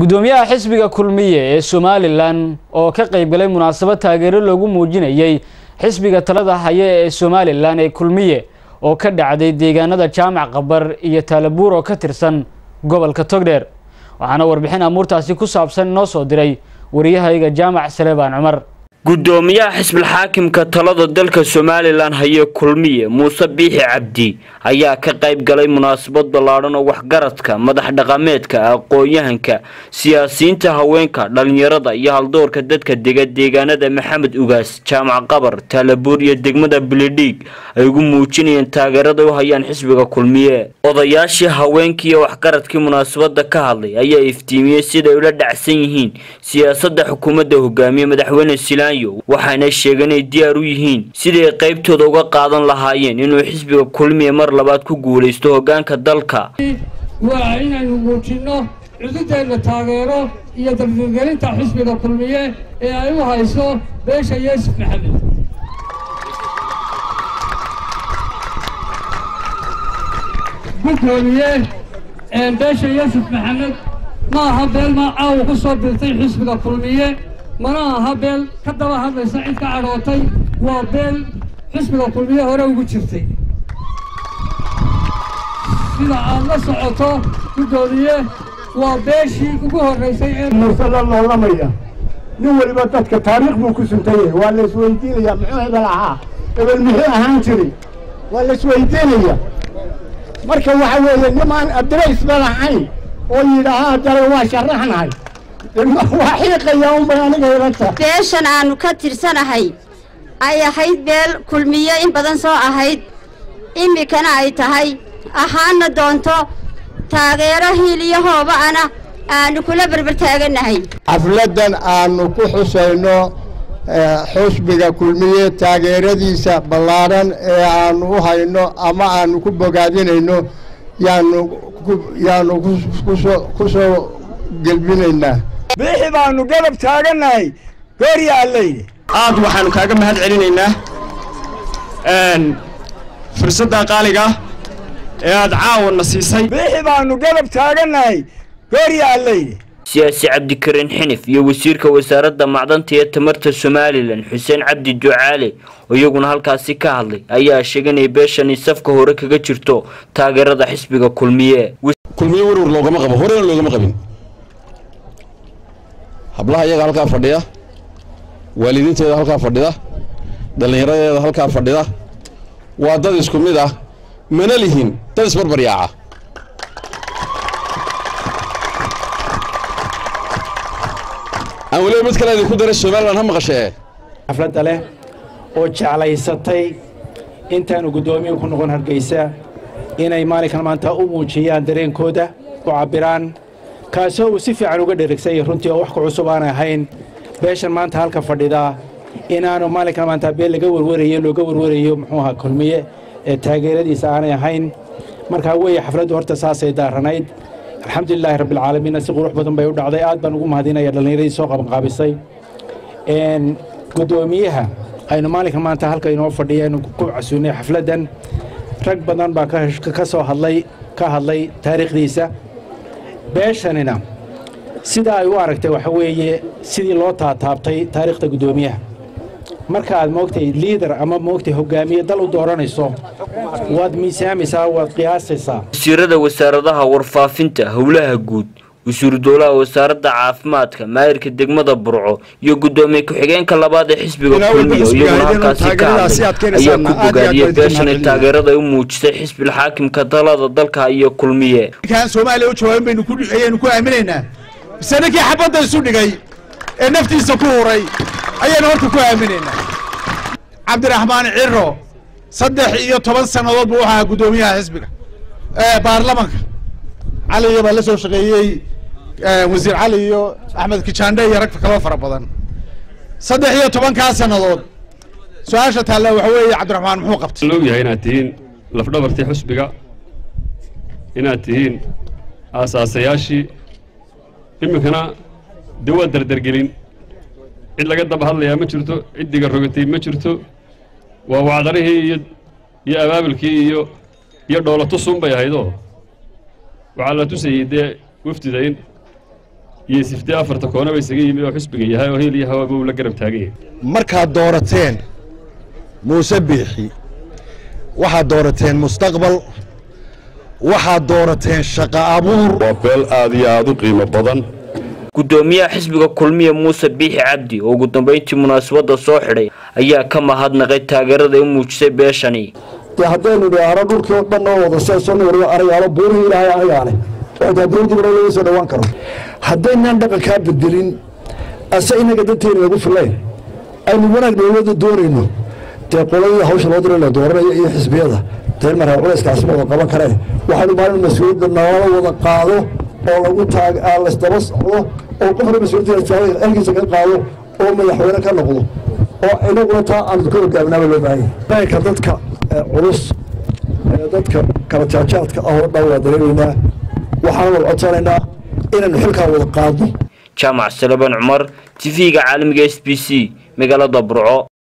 gudoomiyaha xisbiga kulmiye ee somalilan oo ka qaybgalay munaasabad taageero loogu muujinayey xisbiga talada haya ee somalilan ee kulmiye oo ka dhacday deegaanada jaamac qabar iyo taalabuur oo ka tirsan gobolka togdheer. Waxaana warbixin amuurtaasi ku saabsan inoo soo diray wariyahayga jaamac saleebaan cumar gudoomiyaha xisbilxaakimka talada dalka somalilan haye kulmiye muuse biixi cabdi ayaa ka qayb galay munaasabad ballaadhan oo waxgaradka madax dhaqameedka aqoon-yahanka siyaasiyiinta haweenka dhalinyarada iyo haldoorka dadka dega deegaanada maxamed ugaas jaamac qabar taalabuur iyo degmada bilidhiig ay ugu muujinayeen taageerada u hayaan xisbiga kulmiye. Odayaashii haweenkii iyo waxgaradkii munaasabada ka hadlay ayaa iftiimiyey siday ula dhacsan yihiin siyaasada xukuumadda hogaamiye madaxweyne silaan waxaana sheegeen inay diyaar u yihiin sidii ay qaybtooda uga qaadan lahaayeen inuu xisbiga kulmiye mar labaad ku guulaysto hogaanka dalka. Waa inaynu muujinno cududeenna taageero iyo dardargelinta xisbiga kulmiye ee ay u hayso beesha yuusuf maxamed. Gudoomiye beesha yuusuf maxamed. Ma aha beel maa caawa ku soo birtay xisbiga kulmiye mana aha beel ka daba hadlaysa cid ka cadhootay waa beel xisbiga kulmiye hore ugu jirtay. Sida aad la socoto gudoomiye waa beeshii ugu horraysay ee muuse la loolamaya nin weliba dadka taariikh buu ku suntan waa la muxuu hebel ahaa hebel muxuu ahaan jiray. Waa la marka waxa weeye nimaan abdiraysba lahayn oo yidhaahaa dale waa sharaxnahay beeshan aanu ka tirsanahay. Ay ahayd beel kulmiye in badan soo ahayd. Iminkana ay tahay. Ahaana doonto taageero hiil iyo hooba'ana aanu kula berbertaaganahay xafladdan aanu ku xusayno xusbiga kulmiye taageeradiisa ballaadhan ee aanu u hayno ama aanu ku bogaadinayno yaanu yaanu ku soo gelbinaynaa biixi baanu garab taagannahay gooryaa layidhi aad waxaanu kaaga mahad celinaynaa. Fursadda qaaliga ee aad caawana siisay. Biixi baanu garab taagannahay gooryaa layidhi siyaasi cabdikariin xinif iyo wasiirka wasaaradda macdanta iyo tamarta somalilan xuseen cabdi ducaale oo iyaguna halkaasi ka hadlay ayaa sheegay inay beeshani safka hore kaga jirto taageerada xisbiga kulmiye. Kulmiye warwar loogama qabo horena loogama qabin hablaha iyaga halkaa fadhiya. Waalidiinteeda halkaa fadhida dhallinyaradeeda halkaa fadhida waa dad isku mid ah. Mana lihin. Dad isbarbaryaaca aan weliba mid kale idinku daray somalilan ha maqashee? Xafladda leh oo jeclaysatay intaanu guddoomiye ku noqon hargeysa inay maalinkan maanta u muujiyaan dareenkooda u cabbiraan kaasoo uu si fiican uga dheregsay runtii oo wax ku cusub aan ahayn. Beeshan maanta halka fadhidaa inaanu maalinkan maanta beel laga warwarayo looga warwarayo muxuu ahaa kulmiye ee taageeradiisa aanay ahayn. Markaa weeye xafladdu horta saasay daaranayd. Alxamdulilaahi rabbilcaalamiinna si qurux badan bay u dhacday. Aad baan ugu mahadinaya dhallinyaradii soo qabanqaabisay guddoomiyaha aynu maalinkan maanta halka inoo fadhiya aynu ku casuunay xafladdan rag badan baa ka soo hadlay ka hadlay taariikhdiisa beeshanina. Sida ay u aragtay waxa weeye sidii loo taataabtay taariikhda guddoomiyaha. Marka aad moogtay liidar ama moogtay hogaamiye dal u dooranayso waad miisaamaysaa waad qiyaasaysaa. Wasiirada wasaaradaha warfaafinta howlaha guud wasiiru dowlaha wasaaradda caafimaadka maayirka degmada burco iyo guddoomiye ku-xigeenka labaad ee xisbiga kulmiya oo iyaguna halkaasi ka hadlay ayaa ku bogaadiyey beeshanay taageerada ay u muujisay xisbilxaakimka talada dalka iyo kulmiye. Soomaaliya u jawaaban baynu ayaynu ku aaminaynaa. Mise ninkii xabadda isu dhigay ee naftiisa ku huray ayaynu horta ku aaminaynaa. Cabdiraxmaan ciro saddex iyo toban sannadood buu ahaa guddoomiyaha xisbiga baarlamanka. Caliya baa la soo shaqeeyey wasiir cali iyo axmed kijaandhe iyo rag kaloo fara badan. Saddex iyo tobankaa sannadood su'aasha taalla waxa weeye cabdiraxmaan muxuu qabtay? Loo yahay inaad tihiin lafdhabartii xusbiga inaad tihiin aasaasayaashii iminkana dee waa dardargelin. Cid laga daba hadlayaa ma jirto ciddiga rogatay ma jirto. Waa wacdarihii iyo iyo abaabulkii iyo iyo dhoolatusun bay ahaydoo. Waxaa la tusayey dee wafdida in iyo siftee afarta koonaba isaga yimi oo xusbiga yahay oo heel iyo hawaaba uu la garab taagan yahay markaad doorateen muuse biixi waxaad doorateen mustaqbal waxaad doorateen shaqo abuur. Waa beel aad iyo aad u qiimo badan. Gudoomiyaha xisbiga kulmiye muuse biixi cabdi oo ugu dambeyntii munaasabadda soo xidhay ayaa ka mahadnaqay taageerada ay u muujisay beeshani. Dee haddaynu dhaaro dhulkii oo dhan oo wada seesano wariyo anayaalo buurihii ilaahay taa dowladii bara laga soo dhawaan karo. Haddaynaan dhaqankaa bedelin ase inaga danteena nagu filayn aynu wanaag dowladda doonayno. Dee qoladii hawsha loo diro la dooranayo iyo xisbiyada dee markaa culayskaasi ma wada qaban kareen. Waxaynu maalin mas'uuliyadda nalala wada qaado oo lagu taag laysdaba socdo oo qofna mas'uuliyadda halkiisa ka qaado oo madaxweyne ka noqdo oo inaguna taa aan ka hogaamnaaba loo baahan yahay. Ka dadka culus dadka kala jaajaadka ah oo dhan waa dareemaynaa waxaana wada codsanaynaa inaynu xilkaa wada qaadno jaamac salaban cumar tv-ga caalamiga s b c magaalada burco